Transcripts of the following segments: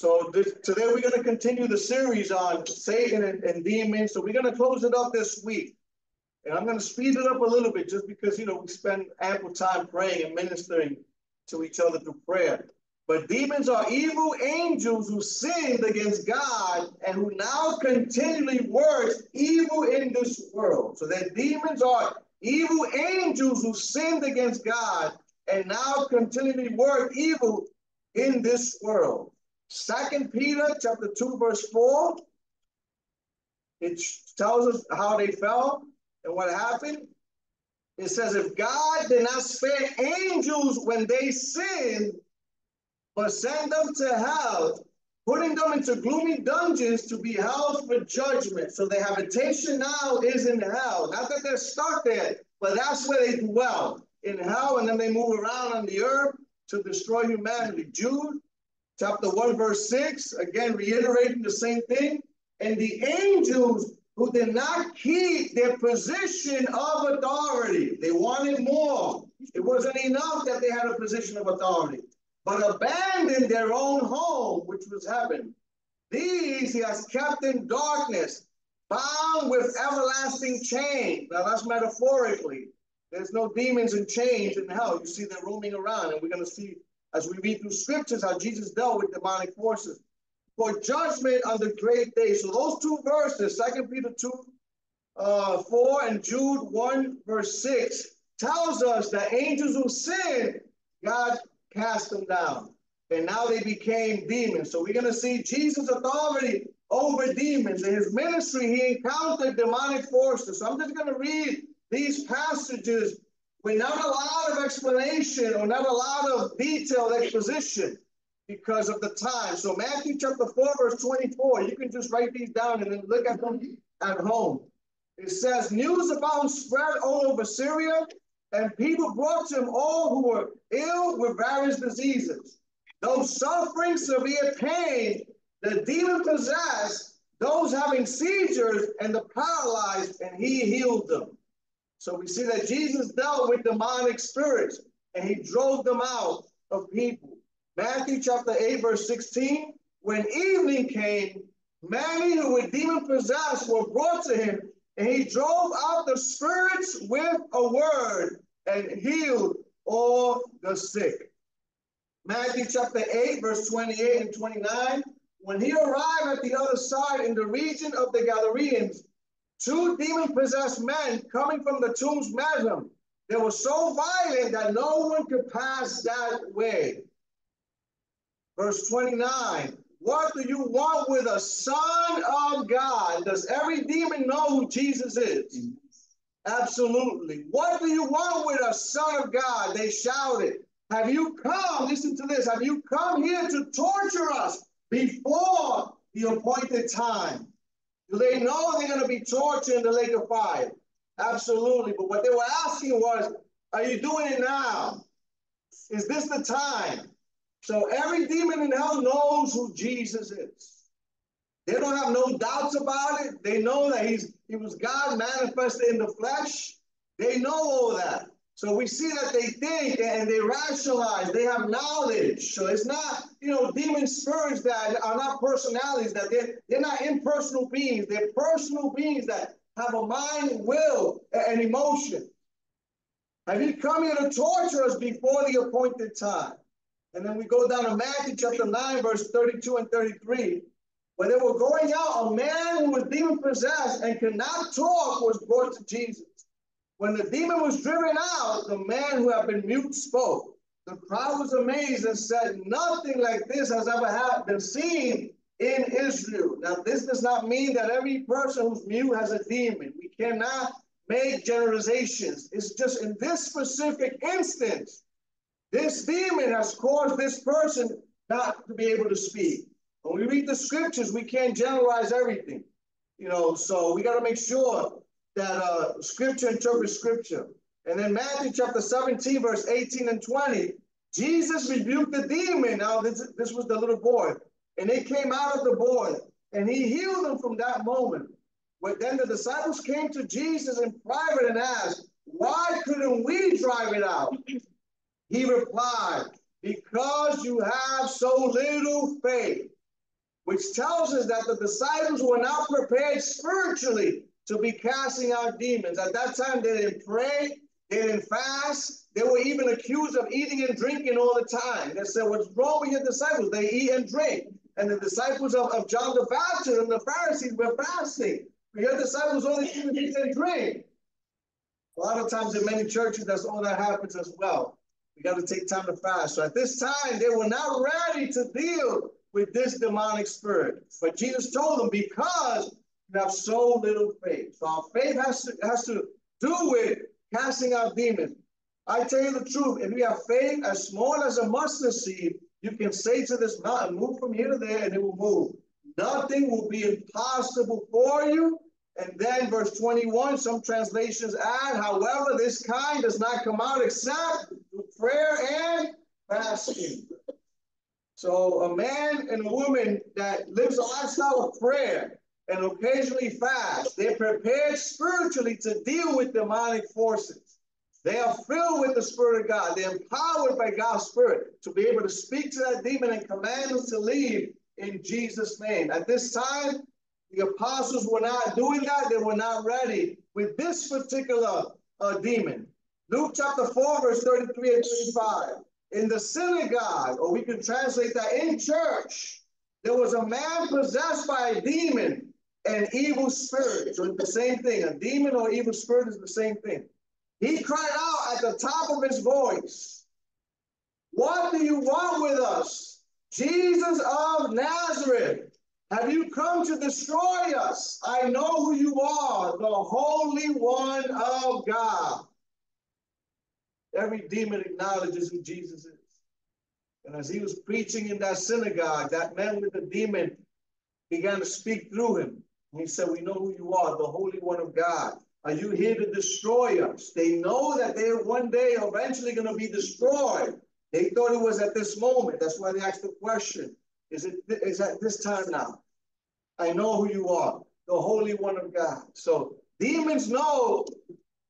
So this, today we're going to continue the series on Satan and, and demons. So we're going to close it up this week. And I'm going to speed it up a little bit just because, you know, we spend ample time praying and ministering to each other through prayer. But demons are evil angels who sinned against God and who now continually work evil in this world. So that demons are evil angels who sinned against God and now continually work evil in this world. Second Peter chapter 2, verse 4. It tells us how they fell and what happened. It says, if God did not spare angels when they sinned, but sent them to hell, putting them into gloomy dungeons to be held for judgment. So their habitation now is in hell. Not that they're stuck there, but that's where they dwell in hell, and then they move around on the earth to destroy humanity. Jude chapter 1, verse 6, again reiterating the same thing. And the angels who did not keep their position of authority, they wanted more. It wasn't enough that they had a position of authority but abandoned their own home, which was heaven. These he has kept in darkness, bound with everlasting chains. Now that's metaphorically. There's no demons and chains in hell. You see them roaming around, and we're going to see as we read through scriptures how Jesus dealt with demonic forces for judgment on the great day. So those two verses, Second Peter 2, uh, 4 and Jude 1, verse 6, tells us that angels who sin, God cast them down. And now they became demons. So we're going to see Jesus' authority over demons. In his ministry, he encountered demonic forces. So I'm just going to read these passages with not a lot of explanation or not a lot of detailed exposition because of the time. So Matthew chapter 4, verse 24, you can just write these down and then look at them at home. It says, news about spread all over Syria and people brought to him all who were ill with various diseases. Those suffering severe pain, the demon possessed, those having seizures, and the paralyzed, and he healed them. So we see that Jesus dealt with demonic spirits and he drove them out of people. Matthew chapter 8, verse 16 when evening came, many who were demon possessed were brought to him, and he drove out the spirits with a word and healed all the sick. Matthew chapter 8, verse 28 and 29. When he arrived at the other side in the region of the Gadarenes, two demon possessed men coming from the tombs him. They were so violent that no one could pass that way. Verse 29 What do you want with a son of God? Does every demon know who Jesus is? Absolutely. What do you want with a son of God? They shouted. Have you come? Listen to this. Have you come here to torture us before the appointed time? Do they know they're going to be tortured in the lake of fire? Absolutely. But what they were asking was, are you doing it now? Is this the time? So every demon in hell knows who Jesus is. They don't have no doubts about it. They know that he's he was God manifested in the flesh. They know all that. So we see that they think and they rationalize, they have knowledge. So it's not, you know, demon spirits that are not personalities, that they're, they're not impersonal beings. They're personal beings that have a mind, will, and emotion. Have you come here to torture us before the appointed time? And then we go down to Matthew chapter 9, verse 32 and 33. When they were going out, a man who was demon possessed and could not talk was brought to Jesus. When the demon was driven out, the man who had been mute spoke. The crowd was amazed and said, Nothing like this has ever been seen in Israel. Now, this does not mean that every person who's mute has a demon. We cannot make generalizations. It's just in this specific instance, this demon has caused this person not to be able to speak. When we read the scriptures, we can't generalize everything. You know, so we got to make sure that uh, scripture interprets scripture. And then Matthew chapter 17, verse 18 and 20, Jesus rebuked the demon. Now, this, this was the little boy. And it came out of the boy, and he healed him from that moment. But then the disciples came to Jesus in private and asked, Why couldn't we drive it out? He replied, Because you have so little faith. which tells us that the disciples were not prepared spiritually to be casting out demons. At that time, they didn't pray, they didn't fast. They were even accused of eating and drinking all the time. They said, What's wrong with your disciples? They eat and drink. And the disciples of, of John the Baptist and the Pharisees were fasting. But your disciples only eat and drink. A lot of times in many churches, that's all that happens as well. We got to take time to fast. So at this time, they were not ready to deal with this demonic spirit. But Jesus told them, because have so little faith. So our faith has to, has to do with casting out demons. I tell you the truth, if you have faith as small as a mustard seed, you can say to this mountain, move from here to there, and it will move. Nothing will be impossible for you. And then verse 21, some translations add, however, this kind does not come out except through prayer and fasting. So a man and a woman that lives a lifestyle of prayer and occasionally fast, they're prepared spiritually to deal with demonic forces. They are filled with the Spirit of God. They're empowered by God's Spirit to be able to speak to that demon and command them to leave in Jesus' name. At this time, the apostles were not doing that. They were not ready with this particular uh, demon. Luke chapter 4, verse 33 and 35. In the synagogue, or we can translate that in church, there was a man possessed by a demon and evil spirit. So it's the same thing. A demon or evil spirit is the same thing. He cried out at the top of his voice, What do you want with us? Jesus of Nazareth, have you come to destroy us? I know who you are, the Holy One of God. Every demon acknowledges who Jesus is. And as he was preaching in that synagogue, that man with the demon began to speak through him. He said, We know who you are, the Holy One of God. Are you here to destroy us? They know that they're one day eventually going to be destroyed. They thought it was at this moment. That's why they asked the question. Is it is at this time now? I know who you are, the Holy One of God. So demons know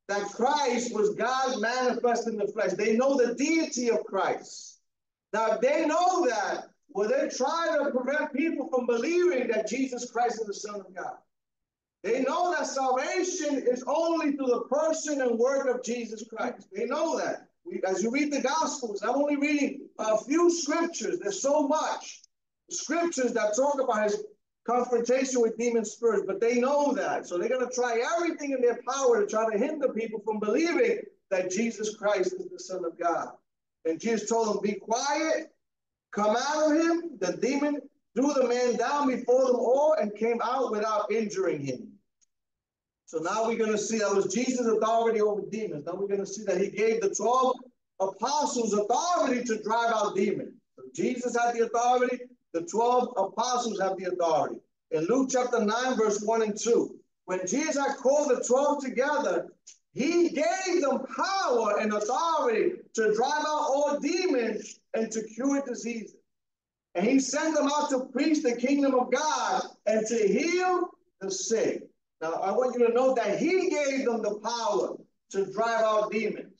that Christ was God manifest in the flesh. They know the deity of Christ. Now, if they know that, well, they try to prevent people from believing that Jesus Christ is the Son of God. They know that salvation is only through the person and work of Jesus Christ. They know that. We, as you read the Gospels, I'm only reading a few scriptures. There's so much scriptures that talk about his confrontation with demon spirits, but they know that. So they're going to try everything in their power to try to hinder people from believing that Jesus Christ is the Son of God. And Jesus told them, Be quiet, come out of him. The demon threw the man down before them all and came out without injuring him. So now we're going to see that was Jesus' authority over demons. Now we're going to see that he gave the 12 apostles authority to drive out demons. So Jesus had the authority, the 12 apostles have the authority. In Luke chapter 9, verse 1 and 2, when Jesus had called the 12 together, he gave them power and authority to drive out all demons and to cure diseases. And he sent them out to preach the kingdom of God and to heal the sick. Now, I want you to know that he gave them the power to drive out demons.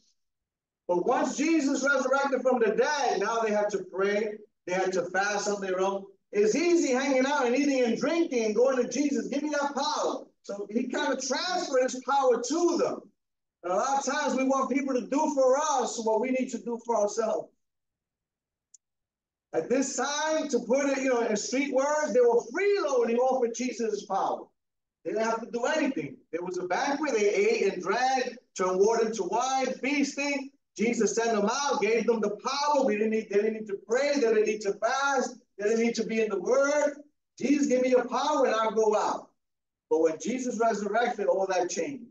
But once Jesus resurrected from the dead, now they had to pray, they had to fast on their own. It's easy hanging out and eating and drinking and going to Jesus. Give me that power. So he kind of transferred his power to them. A lot of times we want people to do for us what we need to do for ourselves. At this time, to put it, you know, in street words, they were freeloading off of Jesus' power. They didn't have to do anything. There was a banquet, they ate and drank, turned water into wine, feasting. Jesus sent them out, gave them the power. We didn't need, they didn't need to pray, they didn't need to fast, they didn't need to be in the word. Jesus gave me your power and I'll go out. But when Jesus resurrected, all that changed.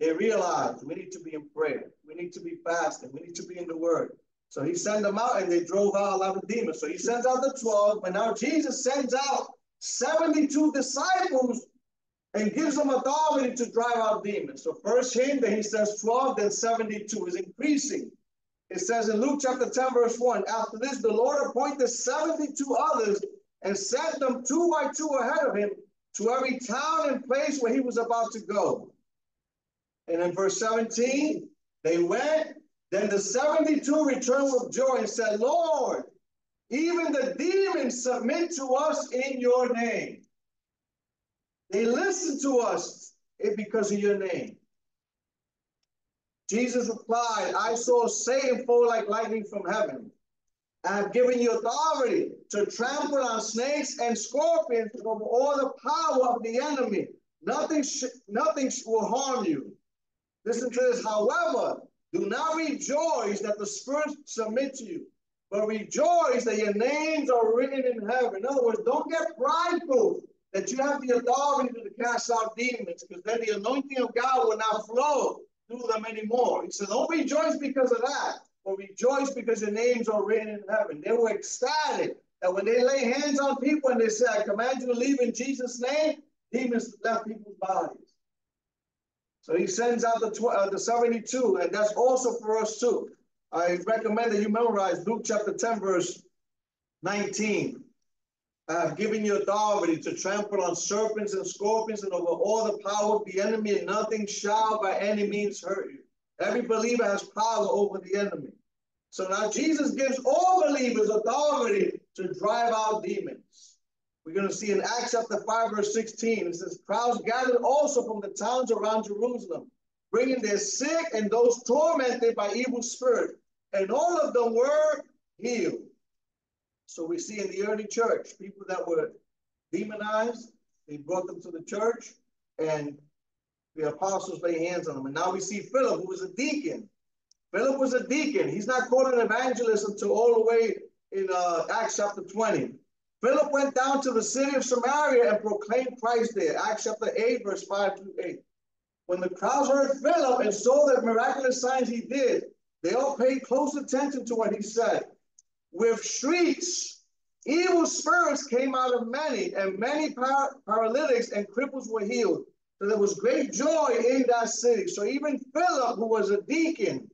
They realized we need to be in prayer, we need to be fasting, we need to be in the word. So he sent them out and they drove out a lot of demons. So he sends out the 12, but now Jesus sends out 72 disciples and gives them authority to drive out demons. So first him, then he says 12, then 72 is increasing. It says in Luke chapter 10, verse 1, after this, the Lord appointed 72 others and sent them two by two ahead of him to every town and place where he was about to go. And in verse 17, they went. Then the 72 returned with joy and said, Lord, Even the demons submit to us in your name. They listen to us because of your name. Jesus replied, I saw Satan fall like lightning from heaven. I have given you authority to trample on snakes and scorpions over all the power of the enemy. Nothing, nothing will harm you. Listen to this. However, do not rejoice that the spirits submit to you, but rejoice that your names are written in heaven. In other words, don't get prideful that you have the authority to cast out demons, because then the anointing of God will not flow through them anymore. He said, Don't rejoice because of that, but rejoice because your names are written in heaven. They were ecstatic that when they lay hands on people and they said, I command you to leave in Jesus' name, demons left people's bodies. So he sends out the, uh, the 72, and that's also for us too. I recommend that you memorize Luke chapter 10, verse 19. I have given you authority to trample on serpents and scorpions and over all the power of the enemy, and nothing shall by any means hurt you. Every believer has power over the enemy. So now Jesus gives all believers authority to drive out demons. We're going to see in Acts chapter 5, verse 16, it says, Crowds gathered also from the towns around Jerusalem, bringing their sick and those tormented by evil spirits, and all of them were healed. So we see in the early church, people that were demonized, they brought them to the church, and the apostles lay hands on them. And now we see Philip, who was a deacon. Philip was a deacon. He's not called an evangelist until all the way in uh, Acts chapter 20. Philip went down to the city of Samaria and proclaimed Christ there. Acts chapter 8, verse 5 through 8. When the crowds heard Philip and saw the miraculous signs he did, they all paid close attention to what he said. With shrieks, evil spirits came out of many, and many par paralytics and cripples were healed. So there was great joy in that city. So even Philip, who was a deacon,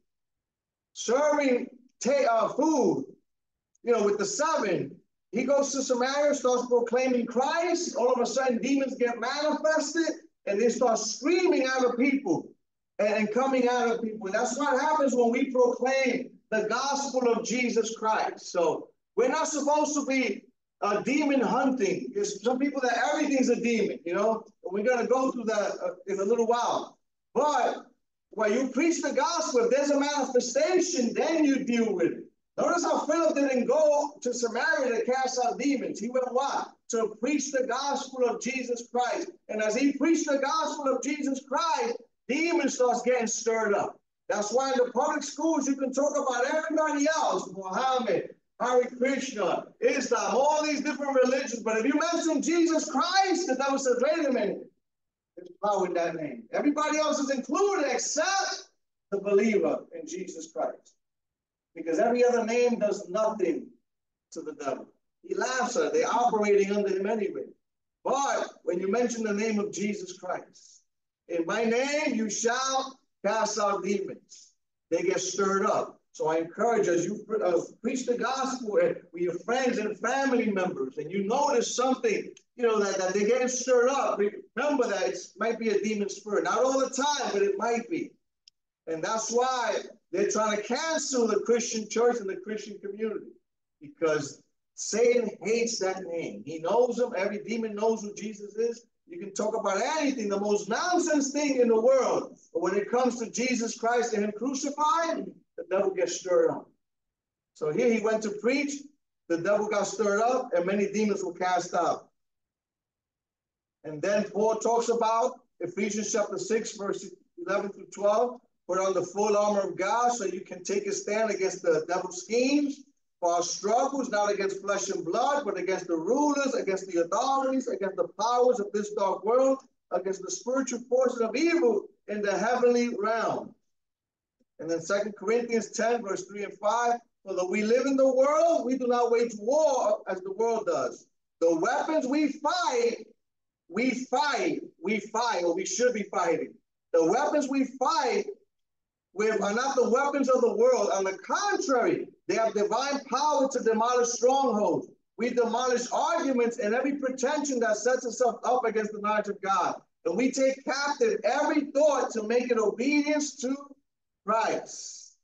serving uh, food, you know, with the seven, he goes to Samaria, starts proclaiming Christ. All of a sudden, demons get manifested, and they start screaming out of people and, and coming out of people. That's what happens when we proclaim the gospel of Jesus Christ. So we're not supposed to be uh, demon hunting. There's some people that everything's a demon, you know. We're going to go through that uh, in a little while. But when you preach the gospel, if there's a manifestation, then you deal with it. Notice how Philip didn't go to Samaria to cast out demons. He went what? To preach the gospel of Jesus Christ. And as he preached the gospel of Jesus Christ, demons starts getting stirred up. That's why in the public schools you can talk about everybody else, Muhammad, Hare Krishna, Islam, all these different religions. But if you mention Jesus Christ, the devil says, wait a minute, there's power in that name. Everybody else is included except the believer in Jesus Christ. Because every other name does nothing to the devil. He laughs at it. They're operating under him anyway. But when you mention the name of Jesus Christ, in my name you shall cast out demons. They get stirred up. So I encourage as you uh, preach the gospel with your friends and family members, and you notice something, you know, that, that they're getting stirred up. Remember that it might be a demon spirit. Not all the time, but it might be. And that's why they're trying to cancel the Christian church and the Christian community because Satan hates that name. He knows him. Every demon knows who Jesus is. You can talk about anything, the most nonsense thing in the world. But when it comes to Jesus Christ and Him crucified, the devil gets stirred up. So here he went to preach, the devil got stirred up, and many demons were cast out. And then Paul talks about Ephesians chapter 6, verse 11 through 12. Put on the full armor of God so you can take a stand against the devil's schemes. For our struggles not against flesh and blood, but against the rulers, against the authorities, against the powers of this dark world, against the spiritual forces of evil in the heavenly realm. And then Second Corinthians 10, verse 3 and 5. For though we live in the world, we do not wage war as the world does. The weapons we fight, we fight, we fight, or we should be fighting. The weapons we fight with are not the weapons of the world. On the contrary, they have divine power to demolish strongholds. We demolish arguments and every pretension that sets itself up against the knowledge of God. And we take captive every thought to make it obedience to Christ.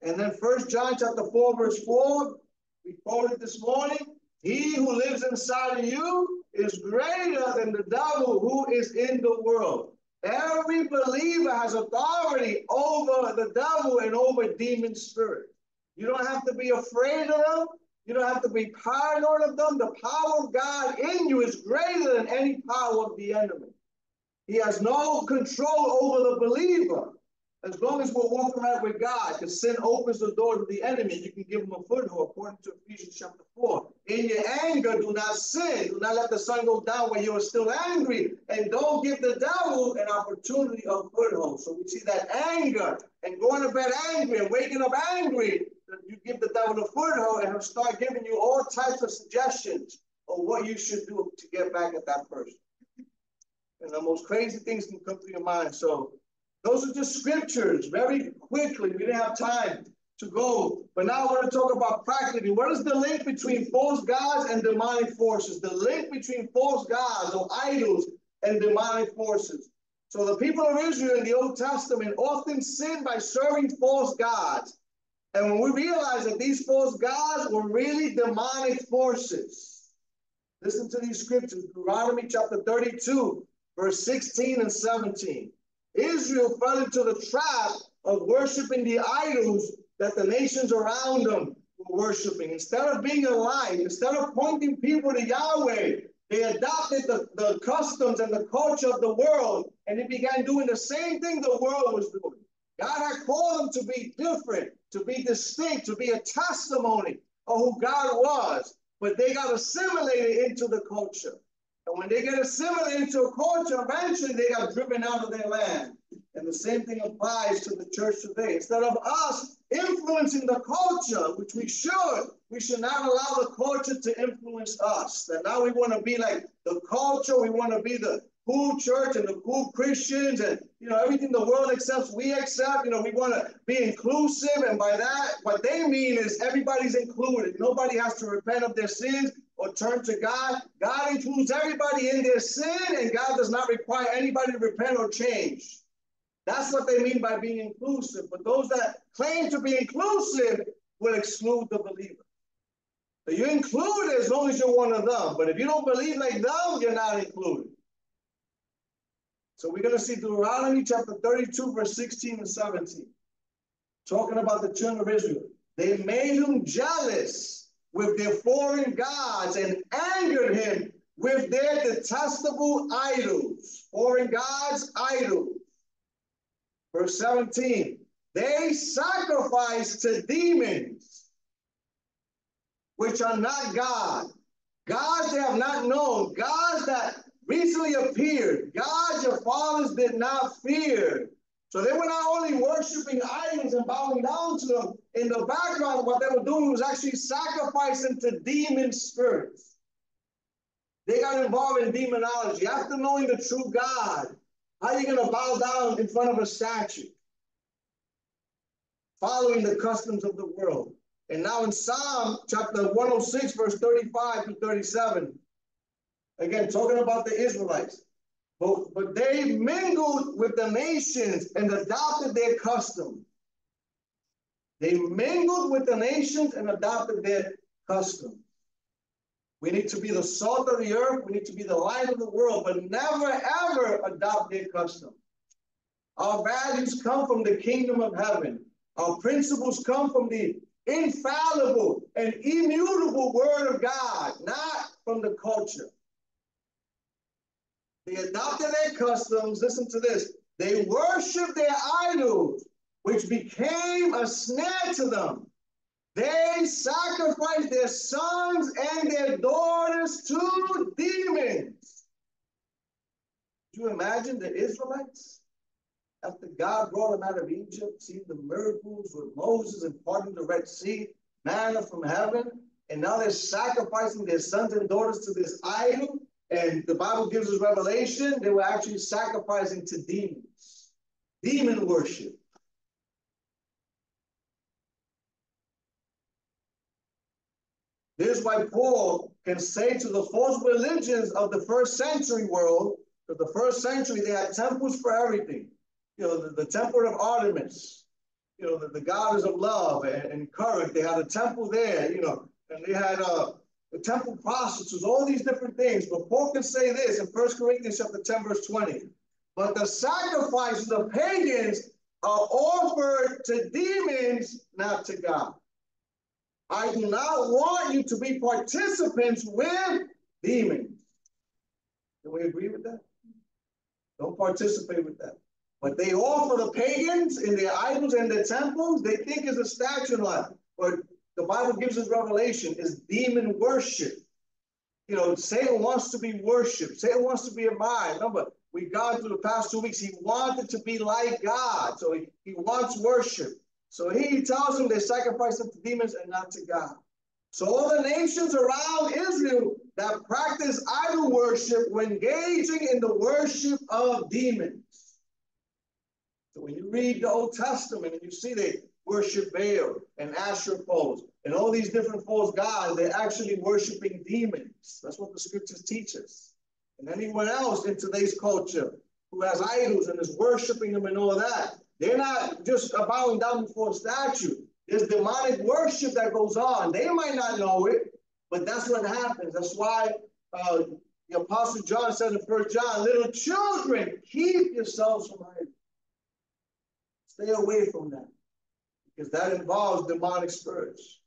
And then First John chapter 4, verse 4, we quoted this morning, he who lives inside of you is greater than the devil who is in the world. Every believer has authority over the devil and over demon spirit. You don't have to be afraid of them. You don't have to be paranoid of them. The power of God in you is greater than any power of the enemy. He has no control over the believer. As long as we're walking right with God, because sin opens the door to the enemy, you can give him a foothold, according to Ephesians chapter 4. In your anger, do not sin. Do not let the sun go down when you are still angry. And don't give the devil an opportunity of foothold. So we see that anger and going to bed angry and waking up angry, you give the devil a foothold and he'll start giving you all types of suggestions of what you should do to get back at that person. And the most crazy things can come to your mind. So those are just scriptures very quickly. We didn't have time to go. But now I want to talk about practically. What is the link between false gods and demonic forces? The link between false gods or idols and demonic forces. So the people of Israel in the Old Testament often sinned by serving false gods. And when we realize that these false gods were really demonic forces, listen to these scriptures Deuteronomy chapter 32, verse 16 and 17. Israel fell into the trap of worshiping the idols that the nations around them were worshiping. Instead of being aligned, instead of pointing people to Yahweh, they adopted the, the customs and the culture of the world and they began doing the same thing the world was doing. God had called them to be different, to be distinct, to be a testimony of who God was, but they got assimilated into the culture. And when they get assimilated into a culture, eventually they got driven out of their land. And the same thing applies to the church today. Instead of us influencing the culture, which we should, we should not allow the culture to influence us. And now we want to be like the culture, we want to be the cool church and the cool Christians and you know everything the world accepts, we accept. You know, we want to be inclusive, and by that, what they mean is everybody's included. Nobody has to repent of their sins or turn to God. God includes everybody in their sin, and God does not require anybody to repent or change. That's what they mean by being inclusive. But those that claim to be inclusive will exclude the believer. So you're included as long as you're one of them. But if you don't believe like them, you're not included. So we're going to see Deuteronomy chapter 32, verse 16 and 17. Talking about the children of Israel. They made him jealous with their foreign gods and angered him with their detestable idols. Foreign gods, idols. Verse 17. They sacrifice to demons, which are not God. Gods they have not known. Gods that recently appeared. God your fathers did not fear. So they were not only worshiping idols and bowing down to them, in the background, what they were doing was actually sacrificing to demon spirits. They got involved in demonology. After knowing the true God, how are you going to bow down in front of a statue? Following the customs of the world. And now in Psalm chapter 106, verse 35 to 37, Again, talking about the Israelites. But, but they mingled with the nations and adopted their custom. They mingled with the nations and adopted their custom. We need to be the salt of the earth. We need to be the light of the world, but never ever adopt their custom. Our values come from the kingdom of heaven. Our principles come from the infallible and immutable word of God, not from the culture. They adopted their customs. Listen to this. They worshiped their idols, which became a snare to them. They sacrificed their sons and their daughters to demons. Do you imagine the Israelites? After God brought them out of Egypt, see the miracles with Moses and parting the Red Sea, manna from heaven, and now they're sacrificing their sons and daughters to this idol. And the Bible gives us revelation, they were actually sacrificing to demons, demon worship. This is why Paul can say to the false religions of the first century world, because the first century they had temples for everything. You know, the, the temple of Artemis, you know, the, the goddess of love and, and courage, they had a temple there, you know, and they had uh, the temple prostitutes, all these different things. But Paul can say this in First Corinthians chapter 10, verse 20. But the sacrifices of pagans are offered to demons, not to God. I do not want you to be participants with demons. Do we agree with that? Don't participate with that. But they offer the pagans in their idols and their temples, they think is a statue like. But the Bible gives us revelation is demon worship. You know, Satan wants to be worshipped. Satan wants to be admired. Remember, we've gone through the past two weeks. He wanted to be like God. So he, he wants worship. So he tells them they sacrifice them to demons and not to God. So all the nations around Israel that practice idol worship were engaging in the worship of demons. So when you read the Old Testament and you see they worship Baal and Asherah poles and all these different false gods, they're actually worshiping demons. That's what the scriptures teach us. And anyone else in today's culture who has idols and is worshiping them and all that, they're not just bowing down before a statue. There's demonic worship that goes on. They might not know it, but that's what happens. That's why uh, the Apostle John said in First John, little children, keep yourselves from idols. Stay away from that because that involves demonic spirits.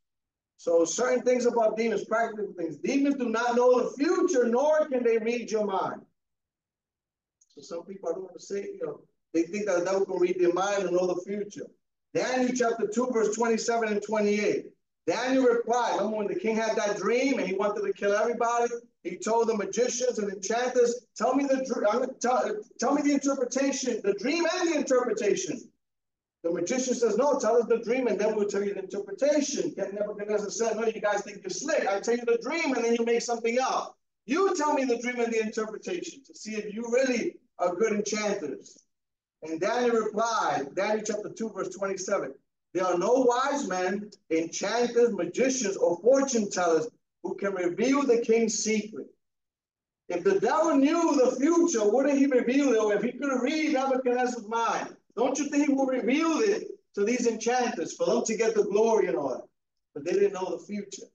So certain things about demons, practical things. Demons do not know the future, nor can they read your mind. So some people, I don't want to say, you know, they think that the devil can read their mind and know the future. Daniel chapter 2, verse 27 and 28. Daniel replied, remember when the king had that dream and he wanted to kill everybody? He told the magicians and enchanters, tell me the tell, tell me the interpretation, the dream and the interpretation. The magician says, no, tell us the dream and then we'll tell you the interpretation. Yet Nebuchadnezzar said, no, you guys think you're slick. I tell you the dream and then you make something up. You tell me the dream and the interpretation to see if you really are good enchanters. And Daniel replied, Daniel chapter 2, verse 27, there are no wise men, enchanters, magicians, or fortune tellers who can reveal the king's secret. If the devil knew the future, wouldn't he reveal it? Or if he could read Nebuchadnezzar's mind, don't you think he will reveal it to these enchanters for them to get the glory and all? But they didn't know the future.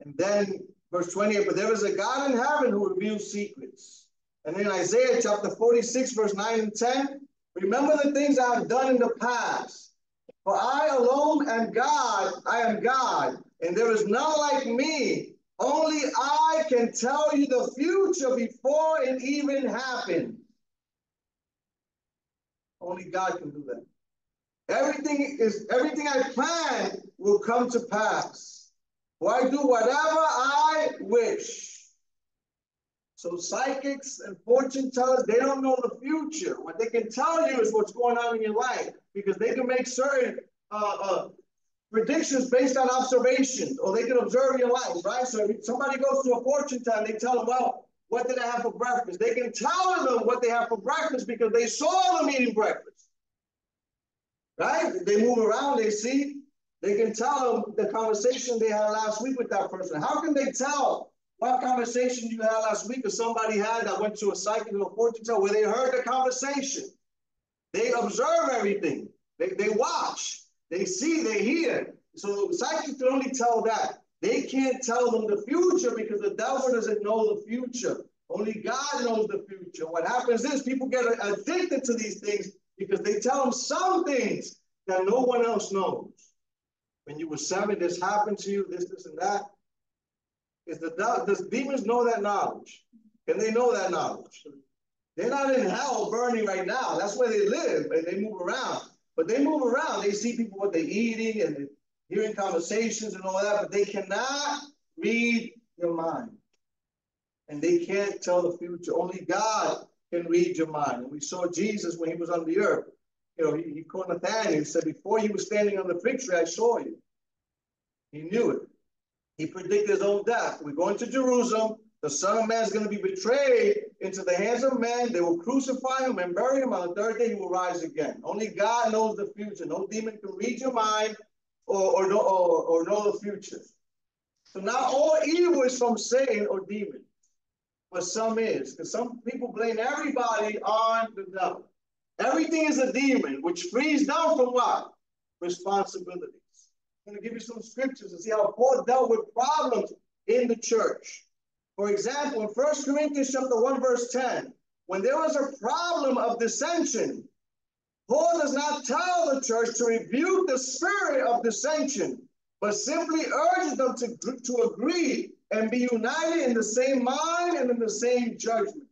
And then verse 28, but there is a God in heaven who reveals secrets. And in Isaiah chapter 46, verse 9 and 10, remember the things I have done in the past. For I alone am God, I am God, and there is none like me. Only I can tell you the future before it even happens. Only God can do that. Everything is everything I plan will come to pass. For I do whatever I wish. So psychics and fortune tellers, they don't know the future. What they can tell you is what's going on in your life because they can make certain uh, uh, predictions based on observations, or they can observe your life, right? So if somebody goes to a fortune teller, they tell them, well, what did I have for breakfast? They can tell them what they have for breakfast because they saw them eating breakfast. Right? They move around, they see, they can tell them the conversation they had last week with that person. How can they tell what conversation you had last week or somebody had that went to a psychic or fortune teller where they heard the conversation? They observe everything. They, they watch, they see, they hear. So psychics can only tell that. They can't tell them the future because the devil doesn't know the future. Only God knows the future. What happens is people get addicted to these things because they tell them some things that no one else knows. When you were seven, this happened to you, this, this, and that. Is the does demons know that knowledge? Can they know that knowledge? They're not in hell burning right now. That's where they live and they move around. But they move around. They see people what they're eating and hearing conversations and all that, but they cannot read your mind. And they can't tell the future. Only God can read your mind. And we saw Jesus when he was on the earth. You know, he, he called Nathaniel and said, Before you were standing on the fig tree, I saw you. He knew it. He predicted his own death. We're going to Jerusalem. The Son of Man is going to be betrayed into the hands of men. They will crucify him and bury him. On the third day, he will rise again. Only God knows the future. No demon can read your mind or, or, or, or know the future. So not all evil is from Satan or demons, but some is. Because some people blame everybody on the devil. Everything is a demon, which frees them from what? Responsibilities. I'm going to give you some scriptures to see how Paul dealt with problems in the church. For example, in 1 Corinthians chapter 1, verse 10, when there was a problem of dissension, Paul does not tell the church to rebuke the spirit of dissension, but simply urges them to, to agree and be united in the same mind and in the same judgment.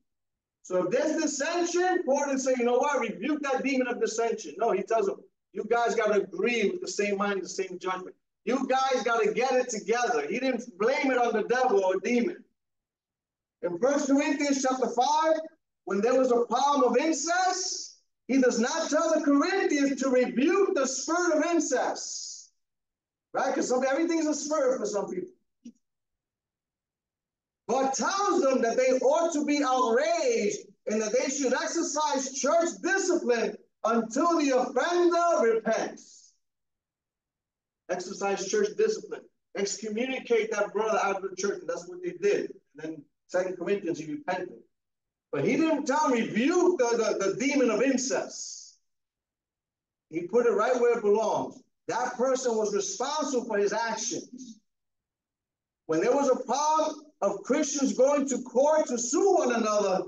So if there's dissension, Paul didn't say, you know what, rebuke that demon of dissension. No, he tells them, you guys got to agree with the same mind, and the same judgment. You guys got to get it together. He didn't blame it on the devil or demon. In First Corinthians chapter 5, when there was a problem of incest, he does not tell the Corinthians to rebuke the spirit of incest. Right? Because everything's a spirit for some people. But tells them that they ought to be outraged and that they should exercise church discipline until the offender repents. Exercise church discipline. Excommunicate that brother out of the church. And that's what they did. And then Second Corinthians, he repented. But he didn't tell me rebuke the, the, the demon of incest. He put it right where it belongs. That person was responsible for his actions. When there was a problem of Christians going to court to sue one another,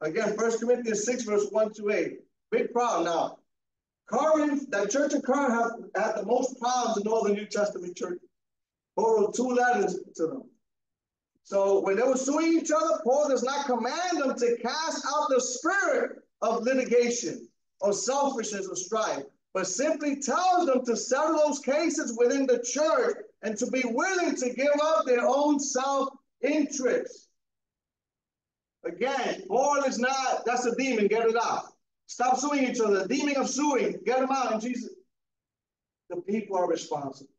again, First Corinthians 6, verse 1 to 8, big problem. Now, Corinth, that church of Corinth had, the most problems in all the New Testament church. Wrote two letters to them. So when they were suing each other, Paul does not command them to cast out the spirit of litigation or selfishness or strife, but simply tells them to settle those cases within the church and to be willing to give up their own self-interest. Again, Paul is not, that's a demon, get it out. Stop suing each other. The demon of suing, get them out in Jesus. The people are responsible.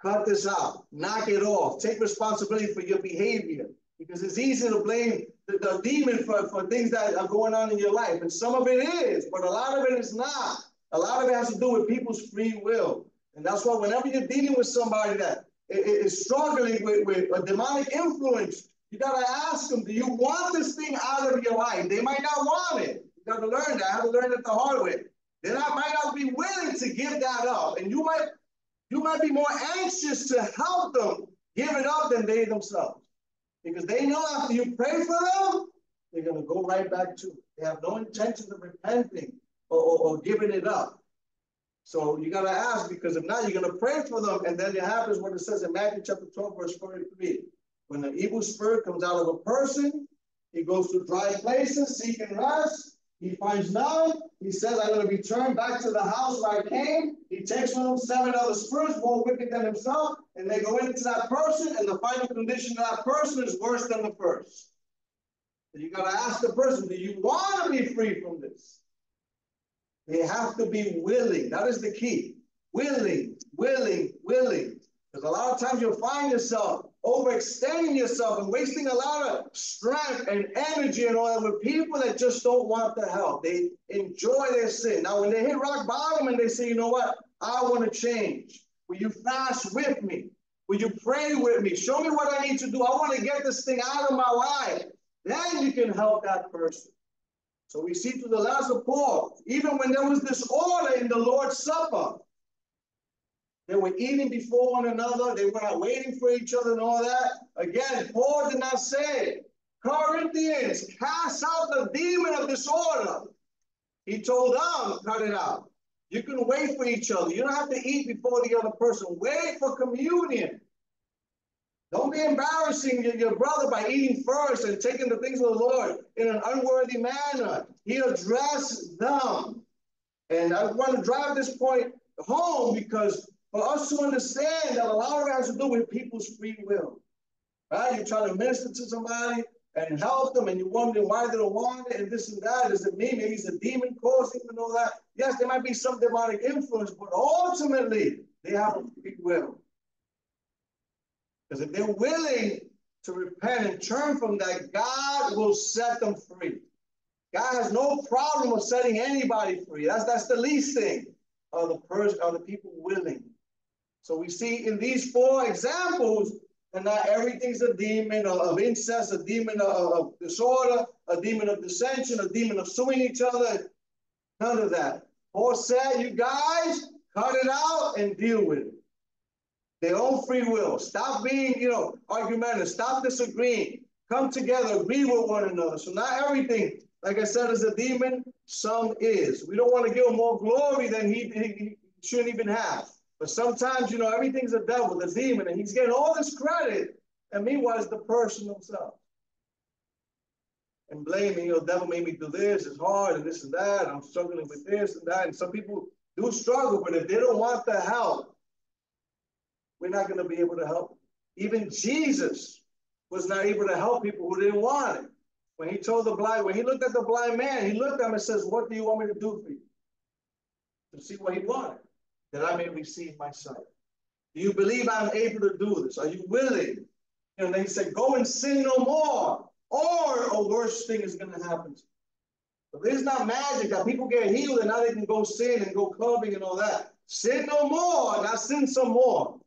Cut this out. Knock it off. Take responsibility for your behavior because it's easy to blame the, the demon for, for things that are going on in your life. And some of it is, but a lot of it is not. A lot of it has to do with people's free will. And that's why whenever you're dealing with somebody that is struggling with, with a demonic influence, you got to ask them, do you want this thing out of your life? They might not want it. You got to learn that. I had to learn it the hard way. They not, might not be willing to give that up. And you might you might be more anxious to help them give it up than they themselves. Because they know after you pray for them, they're going to go right back to it. They have no intention of repenting or, or, or giving it up. So you got to ask because if not, you're going to pray for them. And then it happens what it says in Matthew chapter 12, verse 43. When the evil spirit comes out of a person, he goes to dry places seeking rest. He finds none. He says, I'm going to return back to the house where I came. He takes with him seven other spirits, more wicked than himself, and they go into that person, and the final condition of that person is worse than the first. You got to ask the person, do you want to be free from this? They have to be willing. That is the key. Willing, willing, willing. Because a lot of times you'll find yourself overextending yourself and wasting a lot of strength and energy and all that with people that just don't want the help. They enjoy their sin. Now, when they hit rock bottom and they say, you know what, I want to change. Will you fast with me? Will you pray with me? Show me what I need to do. I want to get this thing out of my life. Then you can help that person. So we see through the last of Paul, even when there was disorder in the Lord's Supper, they were eating before one another. They were not waiting for each other and all that. Again, Paul did not say, Corinthians, cast out the demon of disorder. He told them, cut it out. You can wait for each other. You don't have to eat before the other person. Wait for communion. Don't be embarrassing your, brother by eating first and taking the things of the Lord in an unworthy manner. He addressed them. And I want to drive this point home because for us to understand that a lot of it has to do with people's free will. Right? You're trying to minister to somebody and help them, and you're wondering why they don't want it, and this and that. Is it me? Maybe it's a demon causing and all that. Yes, there might be some demonic influence, but ultimately, they have a free will. Because if they're willing to repent and turn from that, God will set them free. God has no problem with setting anybody free. That's that's the least thing. Are the person are the people willing so we see in these four examples and not everything's a demon of incest, a demon of disorder, a demon of dissension, a demon of suing each other. None of that. Paul said, you guys cut it out and deal with it. their own free will. Stop being, you know, argumentative. Stop disagreeing. Come together, agree with one another. So not everything, like I said, is a demon. Some is. We don't want to give him more glory than he, he, he shouldn't even have. But sometimes, you know, everything's a devil, the demon, and he's getting all this credit. And meanwhile, it's the person himself. And blaming, you know, devil made me do this, it's hard, and this and that. I'm struggling with this and that. And some people do struggle, but if they don't want the help, we're not going to be able to help. Even Jesus was not able to help people who didn't want it. When he told the blind, when he looked at the blind man, he looked at him and says, What do you want me to do for you? To see what he wanted, that I may receive my sight. Do you believe I'm able to do this? Are you willing? And they said, Go and sin no more, or oh, a worse thing is going to happen to you. But is not magic that people get healed and now they can go sin and go clubbing and all that. Sin no more, not sin some more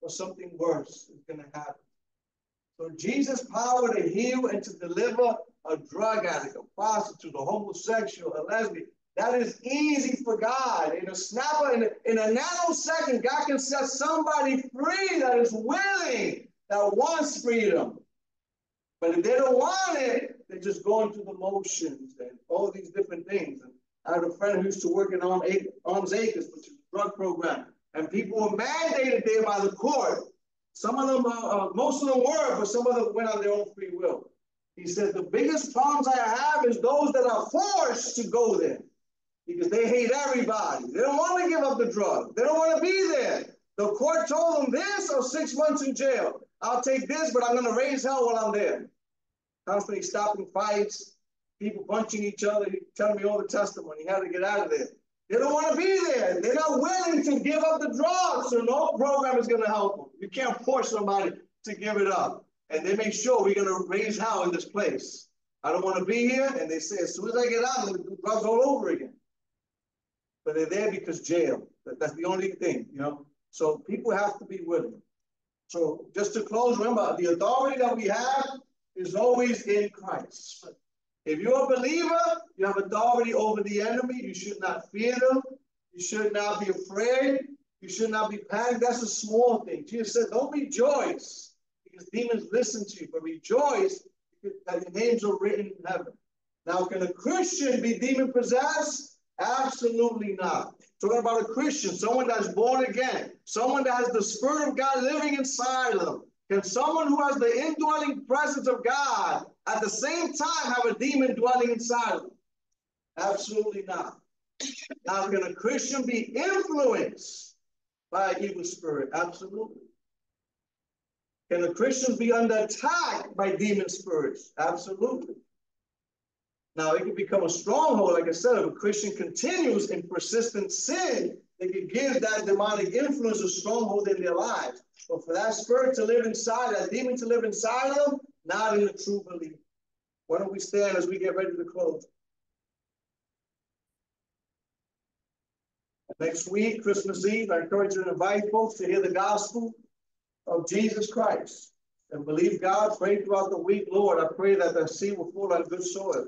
or something worse is going to happen. So Jesus' power to heal and to deliver a drug addict, a prostitute, a homosexual, a lesbian, that is easy for God. In a snap, in a, in a nanosecond, God can set somebody free that is willing, that wants freedom. But if they don't want it, they're just going through the motions and all these different things. And I had a friend who used to work in Arms Acres, which is a drug program and people were mandated there by the court. Some of them, uh, uh, most of them were, but some of them went on their own free will. He said, the biggest problems I have is those that are forced to go there because they hate everybody. They don't want to give up the drug. They don't want to be there. The court told them this or six months in jail. I'll take this, but I'm going to raise hell while I'm there. Constantly stopping fights, people punching each other. Telling me all the testimony. how to get out of there. They don't want to be there. They're not willing to give up the drugs, so no program is going to help them. You can't force somebody to give it up. And they make sure we're going to raise hell in this place. I don't want to be here. And they say, as soon as I get out, do drugs all over again. But they're there because jail. That's the only thing, you know. So people have to be willing. So just to close, remember, the authority that we have is always in Christ. If you're a believer, you have authority over the enemy. You should not fear them. You should not be afraid. You should not be panicked. That's a small thing. Jesus said, don't rejoice because demons listen to you, but rejoice that your names are written in heaven. Now, can a Christian be demon possessed? Absolutely not. Talking about a Christian, someone that's born again, someone that has the Spirit of God living inside of them. Can someone who has the indwelling presence of God at the same time have a demon dwelling inside of them? Absolutely not. Now, can a Christian be influenced by an evil spirit? Absolutely. Can a Christian be under attack by demon spirits? Absolutely. Now, it can become a stronghold, like I said, if a Christian continues in persistent sin, they can give that demonic influence a stronghold in their lives. But for that spirit to live inside, that demon to live inside them, not in a true belief. Why don't we stand as we get ready to close? Next week, Christmas Eve, I encourage you to invite folks to hear the gospel of Jesus Christ and believe God. Pray throughout the week, Lord. I pray that the seed will fall on good soil.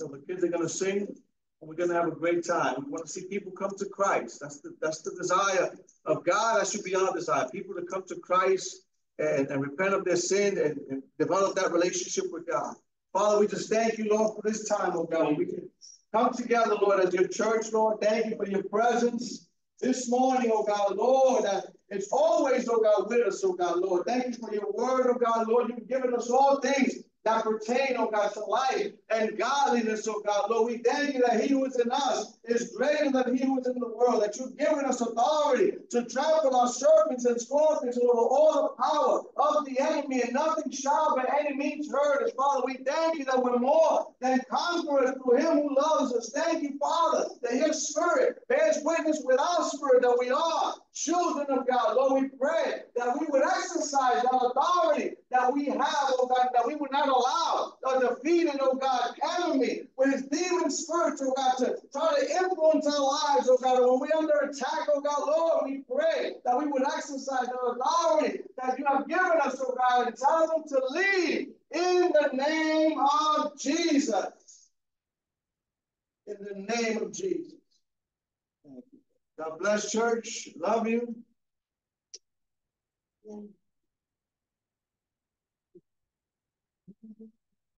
So the kids are going to sing, and we're going to have a great time. We want to see people come to Christ. That's the that's the desire of God. That should be our desire. People to come to Christ and, and repent of their sin and, and develop that relationship with God. Father, we just thank you, Lord, for this time, oh God. We can come together, Lord, as your church, Lord. Thank you for your presence this morning, oh God, Lord. It's always, oh God, with us, oh God, Lord. Thank you for your word, oh God, Lord. You've given us all things that pertain, oh God, to life and godliness, oh God. Lord, we thank you that he who is in us is greater than he who is in the world, that you've given us authority to trample on serpents and scorpions over all the power of the enemy, and nothing shall by any means hurt us. Father, we thank you that we're more than conquerors through him who loves us. Thank you, Father, that your spirit bears witness with our spirit that we are children of God. Lord, we pray that we would exercise that authority that we have, oh God, that we would not allow the defeated, oh God, enemy with his demon spirits, oh God, to try to influence our lives, oh God. When we're under attack, oh God, Lord, we pray that we would exercise the authority that you have given us, oh God, and tell them to leave in the name of Jesus. In the name of Jesus. God bless church. Love you.